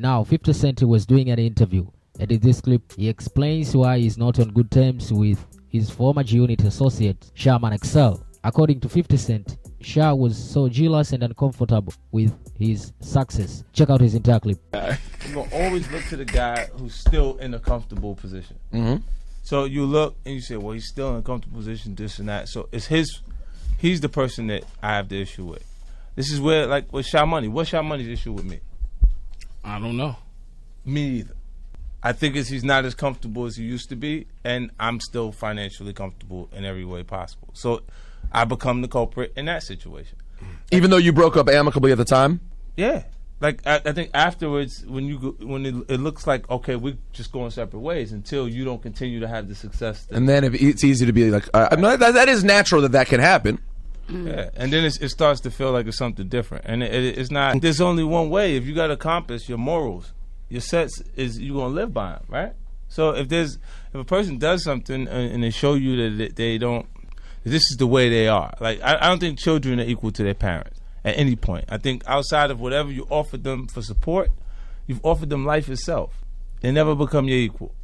Now, 50 Cent was doing an interview, and in this clip, he explains why he's not on good terms with his former G-Unit associate, Sha Money XL. According to 50 Cent, Sha was so jealous and uncomfortable with his success. Check out his entire clip. You're gonna always look to the guy who's still in a comfortable position. Mm-hmm. So you look and you say, well, he's still in a comfortable position, this and that. So it's his. He's the person that I have the issue with. This is where, like, with Sha Money. What's Sha Money's issue with me? I don't know. Me either. I think it's he's not as comfortable as he used to be, and I'm still financially comfortable in every way possible. So I become the culprit in that situation. Even though you broke up amicably at the time? Yeah. Like I, I think afterwards, when you go, when it, it looks like okay, we're just going separate ways until you don't continue to have the success. That, And then if it's easy to be like, uh, I'm not- that, that is natural that that can happen. Mm. Yeah, and then it starts to feel like it's something different, and it, it, it's not. There's only one way. If you got to compass your morals, your sets is you gonna live by them, right? So if there's if a person does something and, and they show you that they don't, this is the way they are. Like I, I don't think children are equal to their parents at any point. I think outside of whatever you offered them for support, you've offered them life itself. They never become your equal.